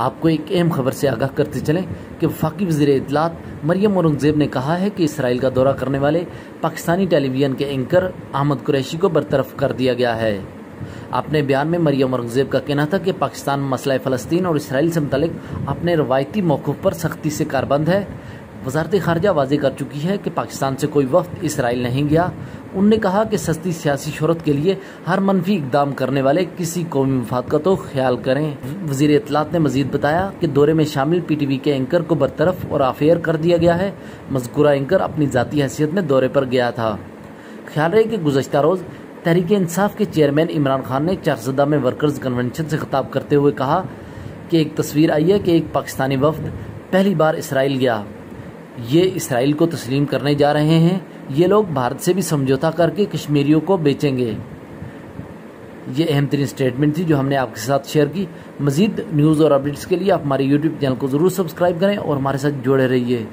आपको एक अहम खबर से आगाह करते चलें कि वफाकी वज़ीर इतलात मरियम औरंगज़ेब ने कहा है कि इसराइल का दौरा करने वाले पाकिस्तानी टेलीविज़न के एंकर अहमद कुरैशी को बरतरफ कर दिया गया है। अपने बयान में मरियम औरंगज़ेब का कहना था कि पाकिस्तान मसला फ़लस्तीन और इसराइल से मुतलिक अपने रवायती मौक़ पर सख्ती से कारबंद है। वजारत खारजा वाजे कर चुकी है कि पाकिस्तान से कोई वक्त इसराइल नहीं गया। उनने कहा कि सस्ती सियासी शहरत के लिए हर मनफी इकदाम करने वाले किसी कौमी मफाद का तो ख्याल करें। वज़ीर इतलात ने मजीद बताया कि दौरे में शामिल पी टी वी के एंकर को बरतरफ और आफेयर कर दिया गया है। मजकूरा एंकर अपनी ज़ाती हैसियत में दौरे पर गया था। ख्याल रहे कि गुजशत रोज़ तहरीक इंसाफ के चेयरमैन इमरान खान ने चारसदा में वर्कर्स कन्वेंशन से खिताब करते हुए कहा कि एक तस्वीर आई है कि एक पाकिस्तानी वफद पहली बार इसराइल गया। ये इसराइल को तस्लीम करने जा रहे हैं। ये लोग भारत से भी समझौता करके कश्मीरियों को बेचेंगे। ये अहम तरीन स्टेटमेंट थी जो हमने आपके साथ शेयर की। मजीद न्यूज़ और अपडेट्स के लिए आप हमारे यूट्यूब चैनल को ज़रूर सब्सक्राइब करें और हमारे साथ जुड़े रहिए।